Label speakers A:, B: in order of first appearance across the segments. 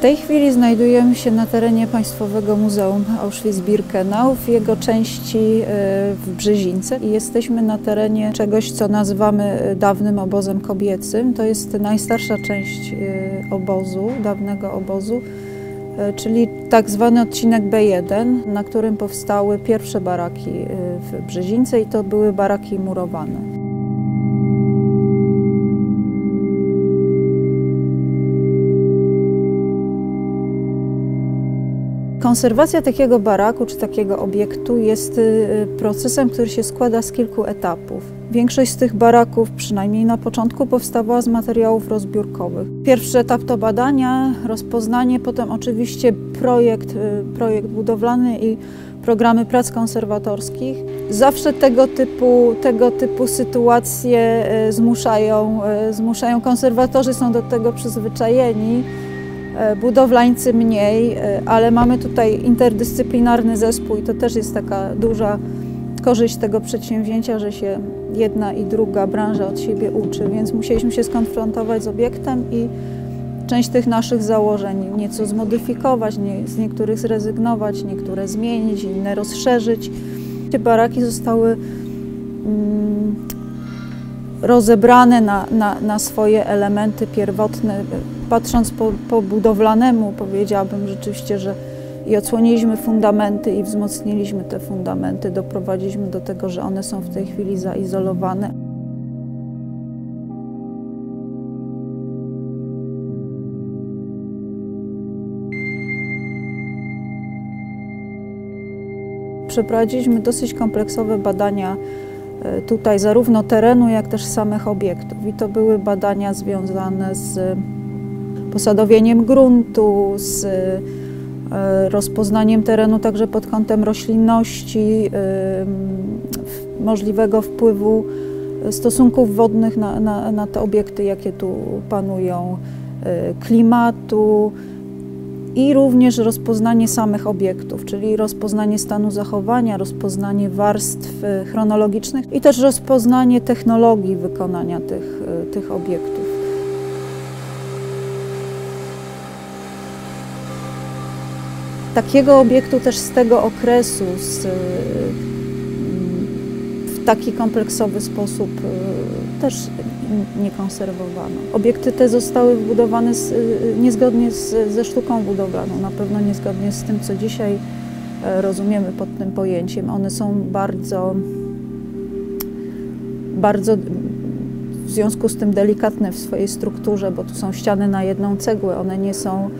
A: tej chwili znajdujemy się na terenie Państwowego Muzeum Auschwitz-Birkenau w jego części e, w Brzezińce i jesteśmy na terenie czegoś, co nazywamy e, dawnym obozem kobiecym. To jest najstarsza część e, obozu, dawnego obozu, czyli tak zwany odcinek B1, na którym powstały pierwsze baraki w Brzezińce i to były baraki murowane. Konserwacja takiego baraku czy takiego obiektu jest y, procesem, który się składa z kilku etapów. Większość z tych baraków, przynajmniej na początku, powstawała z materiałów rozbiórkowych. Pierwszy etap to badania, rozpoznanie, potem oczywiście projekt, y, projekt budowlany i programy prac konserwatorskich. Zawsze tego typu, tego typu sytuacje y, zmuszają, zmuszają konserwatorzy, są do tego przyzwyczajeni. E, budowlańcy mniej, e, ale mamy tutaj interdyscyplinarny zespół i to też jest taka duża korzyść tego przedsięwzięcia, że się jedna i druga branża od siebie uczy, więc musieliśmy się skonfrontować z obiektem i część tych naszych założeń nieco zmodyfikować, nie, z niektórych zrezygnować, niektóre zmienić, inne rozszerzyć. Te baraki zostały mm, rozebrane na, na, na swoje elementy pierwotne, patrząc po, po budowlanemu, powiedziałabym rzeczywiście, że i odsłoniliśmy fundamenty i wzmocniliśmy te fundamenty, doprowadziliśmy do tego, że one są w tej chwili zaizolowane. Przeprowadziliśmy dosyć kompleksowe badania e, tutaj zarówno terenu, jak też samych obiektów. I to były badania związane z posadowieniem gruntu, z e, rozpoznaniem terenu także pod kątem roślinności, możliwego wpływu stosunków wodnych na, na, na te obiekty, jakie tu panują, e, klimatu i również rozpoznanie samych obiektów, czyli rozpoznanie stanu zachowania, rozpoznanie warstw e, chronologicznych i też rozpoznanie technologii wykonania tych, tych obiektów. Takiego obiektu też z tego okresu z, y, w taki kompleksowy sposób y, też nie konserwowano. Obiekty te zostały wybudowane z, y, niezgodnie z, ze sztuką budowlaną, na pewno niezgodnie z tym, co dzisiaj e, rozumiemy pod tym pojęciem. One są bardzo, bardzo w związku z tym delikatne w swojej strukturze, bo tu są ściany na jedną cegłę, one nie są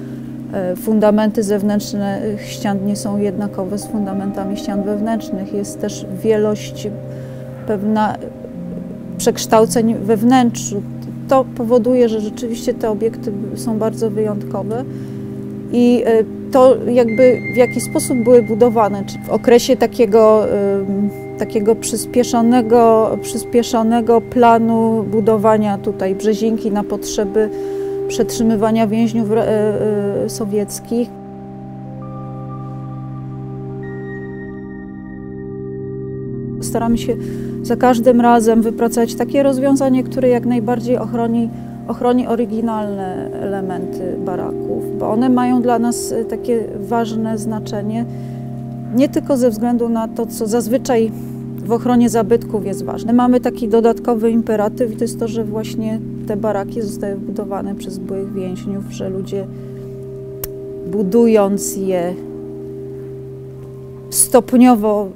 A: fundamenty zewnętrzne ścian nie są jednakowe z fundamentami ścian wewnętrznych. Jest też wielość, pewna przekształceń we wnętrzu. To powoduje, że rzeczywiście te obiekty są bardzo wyjątkowe i e, to jakby w jaki sposób były budowane, czy w okresie takiego, takiego przyspieszonego, przyspieszonego planu budowania tutaj Brzezinki na potrzeby przetrzymywania więźniów e, e, sowieckich. Staramy się za każdym razem wypracować takie rozwiązanie, które jak najbardziej ochroni, ochroni oryginalne elementy baraków, bo one mają dla nas e, takie ważne znaczenie, nie tylko ze względu na to, co zazwyczaj w ochronie zabytków jest ważne. Mamy taki dodatkowy imperatyw i to jest to, że właśnie te baraki zostały budowane przez byłych więźniów, że ludzie budując je stopniowo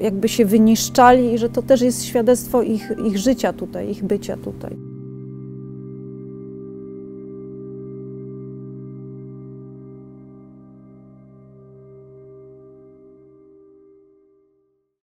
A: jakby się wyniszczali i że to też jest świadectwo ich, ich życia tutaj, ich bycia tutaj.